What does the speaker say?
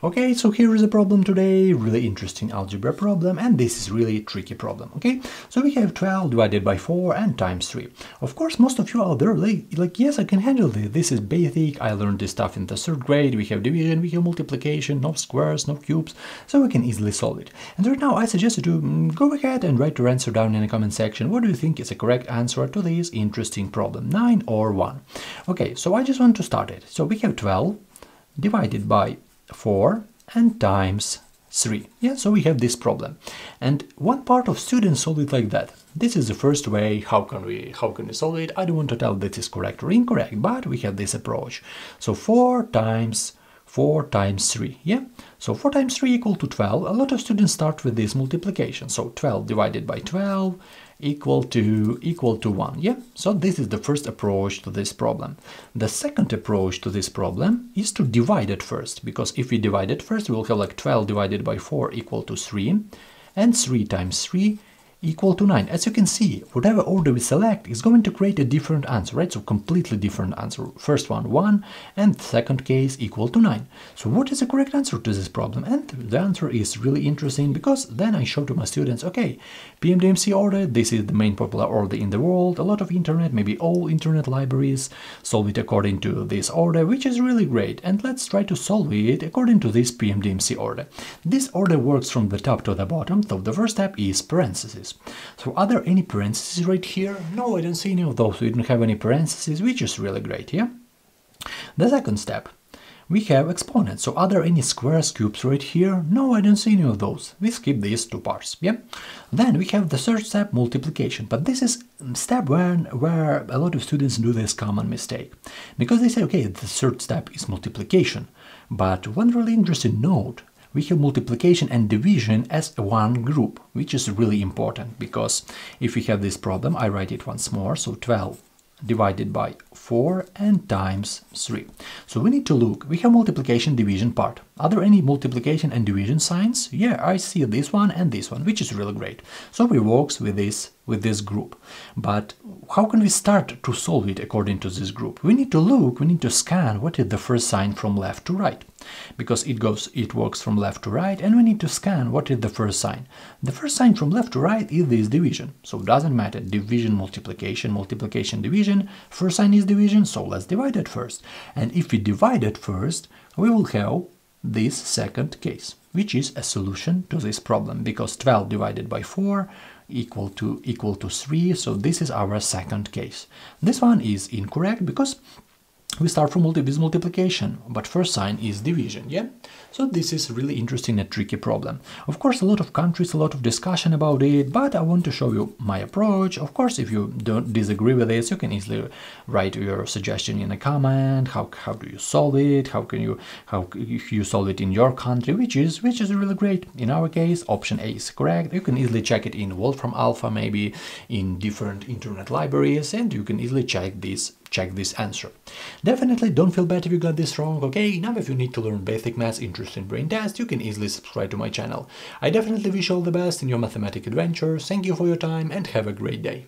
Okay, so here is a problem today, really interesting algebra problem, and this is really tricky problem, okay? So we have 12 divided by 4 and times 3. Of course, most of you out there, like, like, yes, I can handle this, this is basic, I learned this stuff in the third grade, we have division, we have multiplication, no squares, no cubes, so we can easily solve it. And right now, I suggest you to mm, go ahead and write your answer down in the comment section. What do you think is a correct answer to this interesting problem, 9 or 1? Okay, so I just want to start it. So we have 12 divided by 4 and times 3. Yeah, so we have this problem. And one part of students solve it like that. This is the first way, how can we how can we solve it? I don't want to tell that is correct or incorrect, but we have this approach. So 4 times 4 times 3, yeah? So 4 times 3 equal to 12. A lot of students start with this multiplication. So 12 divided by 12 equal to equal to 1 yeah so this is the first approach to this problem the second approach to this problem is to divide it first because if we divide it first we'll have like 12 divided by 4 equal to 3 and 3 times 3 equal to 9. As you can see, whatever order we select is going to create a different answer, right? So completely different answer. First one 1 and second case equal to 9. So what is the correct answer to this problem? And the answer is really interesting because then I show to my students, okay, PMDMC order, this is the main popular order in the world. A lot of internet, maybe all internet libraries solve it according to this order, which is really great. And let's try to solve it according to this PMDMC order. This order works from the top to the bottom, so the first step is parentheses parentheses. So are there any parentheses right here? No, I don't see any of those. We don't have any parentheses, which is really great, yeah? The second step, we have exponents. So are there any squares, cubes right here? No, I don't see any of those. We skip these two parts, yeah? Then we have the third step, multiplication. But this is step one where a lot of students do this common mistake. Because they say, okay, the third step is multiplication. But one really interesting note we have multiplication and division as one group, which is really important because if we have this problem, I write it once more, so 12 divided by 4 and times 3. So we need to look, we have multiplication division part. Are there any multiplication and division signs? Yeah, I see this one and this one, which is really great. So we works with this with this group. But how can we start to solve it according to this group? We need to look, we need to scan what is the first sign from left to right. Because it goes it works from left to right and we need to scan what is the first sign. The first sign from left to right is this division. So it doesn't matter division, multiplication, multiplication, division. First sign is division, so let's divide it first. And if we divide it first, we will have this second case, which is a solution to this problem because 12 divided by 4 equal to equal to 3 so this is our second case. This one is incorrect because we start from multi with multiplication, but first sign is division, yeah? So this is really interesting and tricky problem. Of course, a lot of countries, a lot of discussion about it, but I want to show you my approach. Of course, if you don't disagree with this, you can easily write your suggestion in a comment. How, how do you solve it? How can you how you solve it in your country? Which is which is really great. In our case, option A is correct. You can easily check it in Wolfram Alpha, maybe in different internet libraries, and you can easily check this check this answer. Definitely don't feel bad if you got this wrong, okay? Now if you need to learn basic maths, interesting brain test, you can easily subscribe to my channel. I definitely wish you all the best in your mathematical adventures, thank you for your time and have a great day.